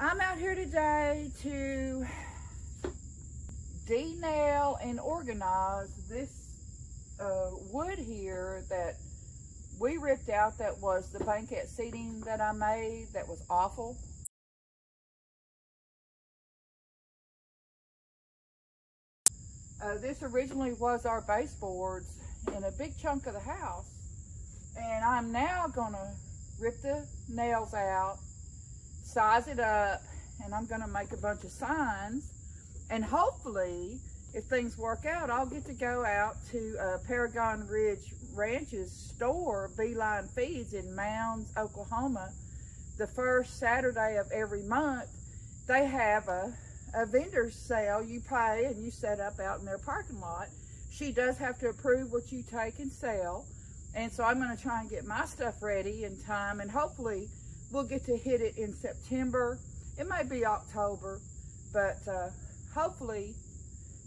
I'm out here today to de-nail and organize this uh, wood here that we ripped out that was the banquette seating that I made that was awful. Uh, this originally was our baseboards in a big chunk of the house. And I'm now gonna rip the nails out, size it up, and I'm gonna make a bunch of signs. And hopefully, if things work out, I'll get to go out to uh, Paragon Ridge Ranch's store, Beeline Feeds in Mounds, Oklahoma, the first Saturday of every month. They have a a vendor sale, you pay and you set up out in their parking lot. She does have to approve what you take and sell. And so I'm going to try and get my stuff ready in time and hopefully we'll get to hit it in September. It may be October, but uh, hopefully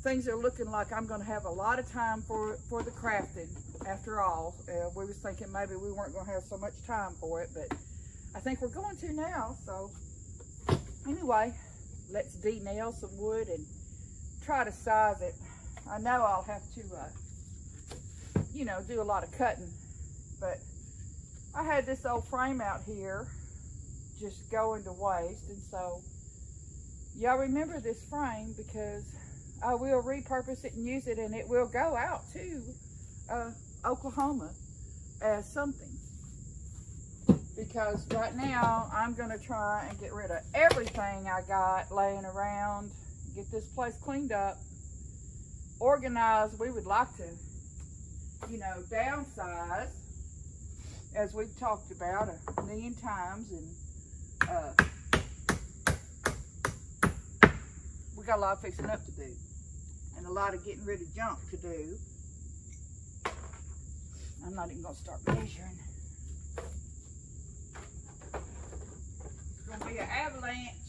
things are looking like I'm going to have a lot of time for, for the crafting after all. Uh, we was thinking maybe we weren't going to have so much time for it, but I think we're going to now. So anyway, let's de-nail some wood and try to size it. I know I'll have to, uh, you know, do a lot of cutting, but I had this old frame out here just going to waste, and so y'all remember this frame because I will repurpose it and use it, and it will go out to uh, Oklahoma as something because right now I'm going to try and get rid of everything I got laying around, get this place cleaned up, organized. We would like to, you know, downsize as we've talked about a million times and uh, we got a lot of fixing up to do and a lot of getting rid of junk to do. I'm not even going to start measuring. It's going to be an avalanche.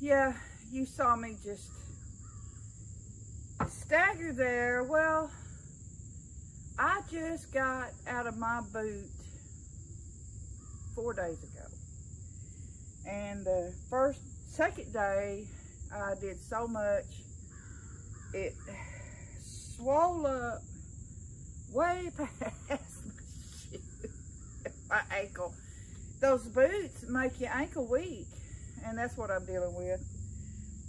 Yeah, you saw me just stagger there. Well, I just got out of my boot four days ago. And the first, second day, I did so much, it swole up way past my shoe, my ankle. Those boots make your ankle weak, and that's what I'm dealing with.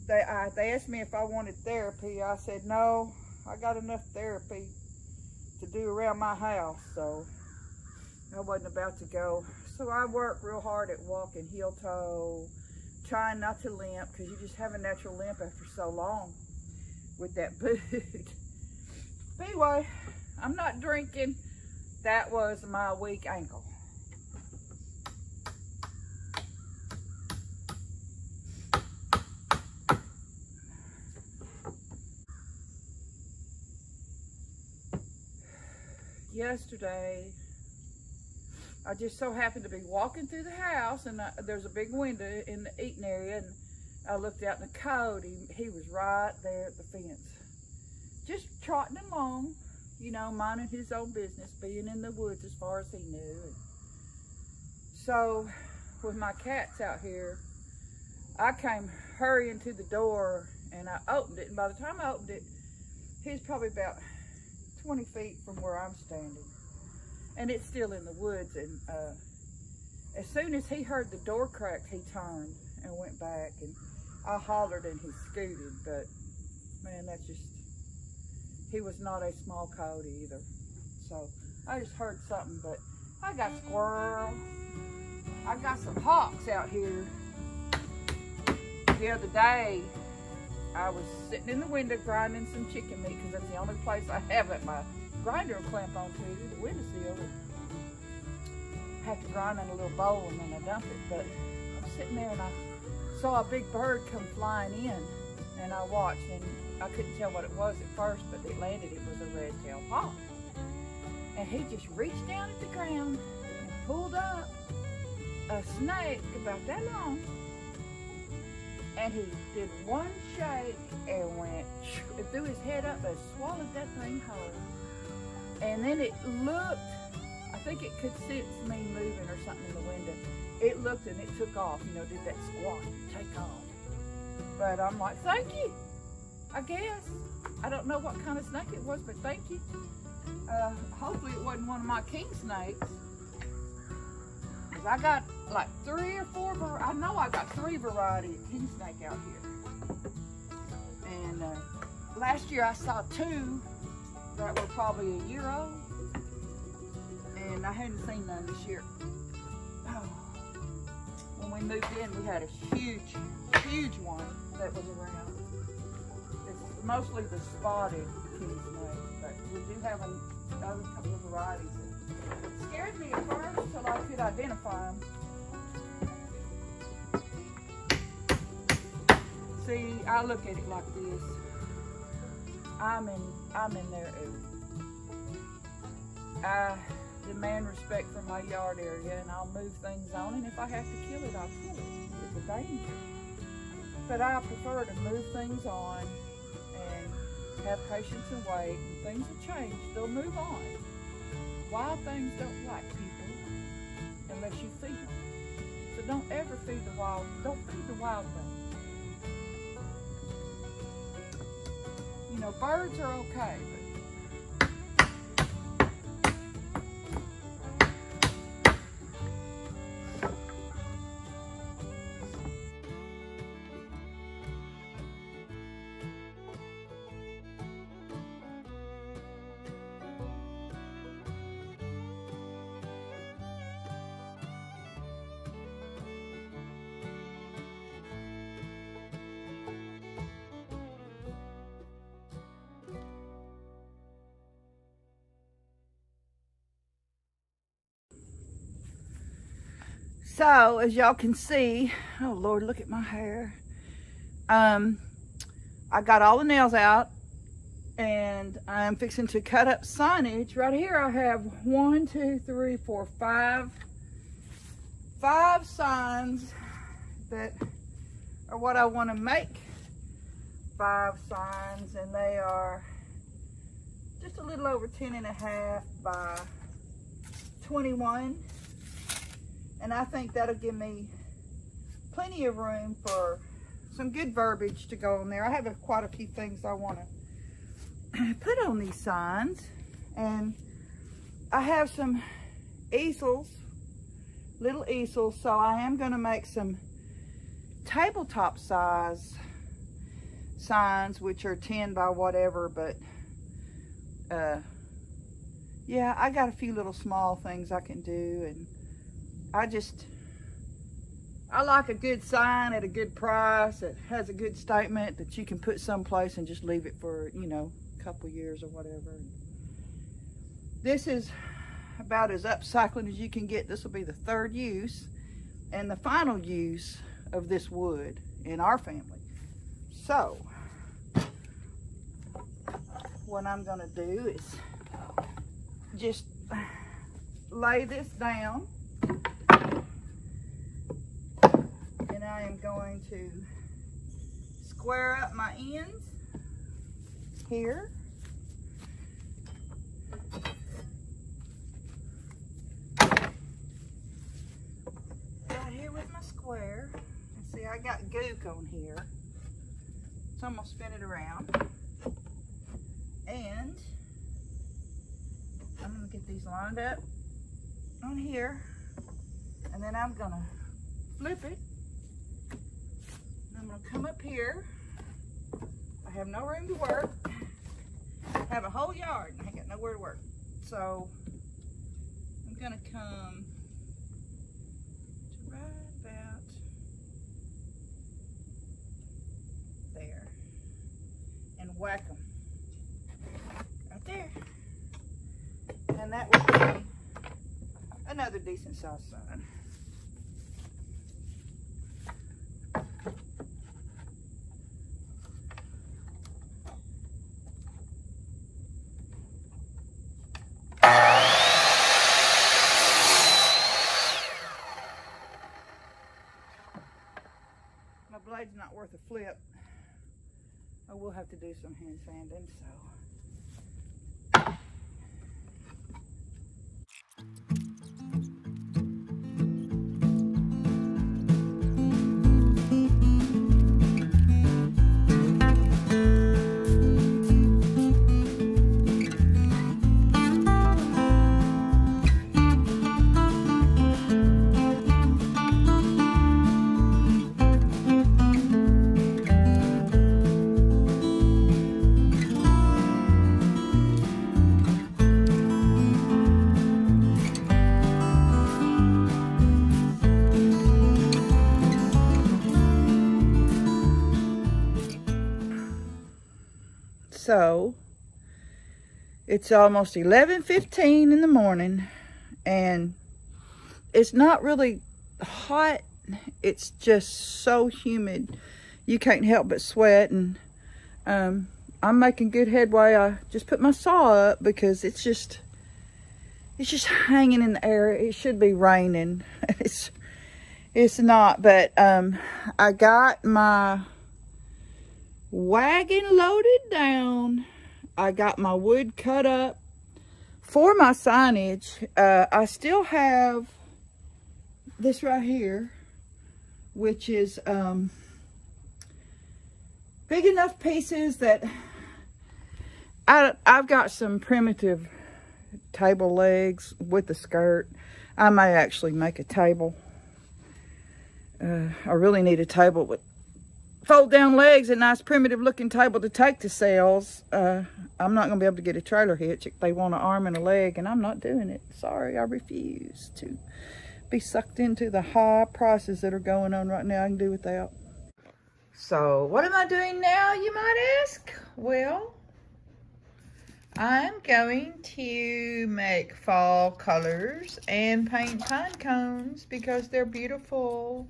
They, I, they asked me if I wanted therapy. I said, no, I got enough therapy to do around my house, so I wasn't about to go. So I work real hard at walking heel toe, trying not to limp, because you just have a natural limp after so long with that boot. anyway, I'm not drinking. That was my weak ankle. Yesterday, I just so happened to be walking through the house and I, there's a big window in the eating area and I looked out in the coat. He, he was right there at the fence. Just trotting along, you know, minding his own business, being in the woods as far as he knew. And so with my cats out here, I came hurrying to the door and I opened it. And by the time I opened it, he's probably about 20 feet from where I'm standing and it's still in the woods. And uh, as soon as he heard the door crack, he turned and went back. And I hollered and he scooted, but man, that's just, he was not a small coyote either. So I just heard something, but I got squirrel. I got some hawks out here. The other day, I was sitting in the window grinding some chicken meat because that's the only place I have at my grinder clamp onto the windowsill. I have to grind in a little bowl and then I dump it. But I'm sitting there and I saw a big bird come flying in and I watched and I couldn't tell what it was at first, but it landed, it was a red-tailed hawk. And he just reached down at the ground and pulled up a snake about that long. And he did one shake and went, threw his head up and swallowed that thing whole. And then it looked, I think it could sense me moving or something in the window. It looked and it took off, you know, did that squat, take off. But I'm like, thank you, I guess. I don't know what kind of snake it was, but thank you. Uh, hopefully it wasn't one of my king snakes. Cause I got like three or four, I know I got three variety of king snake out here. And uh, last year I saw two that were probably a year old. And I hadn't seen none this year. Oh. When we moved in, we had a huge, huge one that was around. It's mostly the spotted king snake, but we do have another couple of varieties. It scared me at first until I could identify them. See, I look at it like this. I'm in I'm in their ooh. I demand respect for my yard area and I'll move things on and if I have to kill it, I'll kill it. It's a danger. But I prefer to move things on and have patience and wait and things will change. They'll move on. Wild things don't like people unless you feed them. So don't ever feed the wild, don't feed the wild things. Know, birds are okay, So, as y'all can see, oh Lord, look at my hair. Um, I got all the nails out and I'm fixing to cut up signage. Right here I have one, two, three, four, five, five signs that are what I want to make. Five signs and they are just a little over 10 and a half by 21. And I think that'll give me plenty of room for some good verbiage to go on there. I have a, quite a few things I want to put on these signs. And I have some easels, little easels, so I am going to make some tabletop size signs, which are 10 by whatever, but uh, yeah, I got a few little small things I can do, and I just, I like a good sign at a good price. It has a good statement that you can put someplace and just leave it for, you know, a couple years or whatever. This is about as upcycling as you can get. This will be the third use and the final use of this wood in our family. So, what I'm gonna do is just lay this down I am going to square up my ends here. Right here with my square. See, I got gook on here. So I'm going to spin it around. And I'm going to get these lined up on here. And then I'm going to flip it I'm gonna come up here. I have no room to work. I have a whole yard and I got nowhere to work. So I'm gonna come to right about there and whack them right there. And that would be another decent sized sign. blade's not worth a flip. I will have to do some hand sanding, so. So it's almost 11.15 in the morning and it's not really hot. It's just so humid. You can't help but sweat and um, I'm making good headway. I just put my saw up because it's just, it's just hanging in the air. It should be raining. It's, it's not, but um, I got my wagon loaded down. I got my wood cut up for my signage. Uh, I still have this right here, which is um, big enough pieces that I, I've got some primitive table legs with the skirt. I may actually make a table. Uh, I really need a table with fold down legs, a nice primitive looking table to take to sales. Uh, I'm not going to be able to get a trailer hitch if they want an arm and a leg, and I'm not doing it. Sorry, I refuse to be sucked into the high prices that are going on right now. I can do without. So, what am I doing now, you might ask? Well, I'm going to make fall colors and paint pine cones because they're beautiful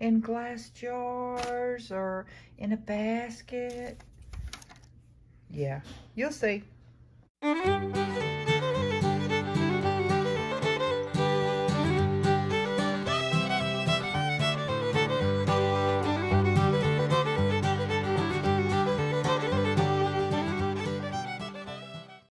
in glass jars or in a basket. Yeah, you'll see.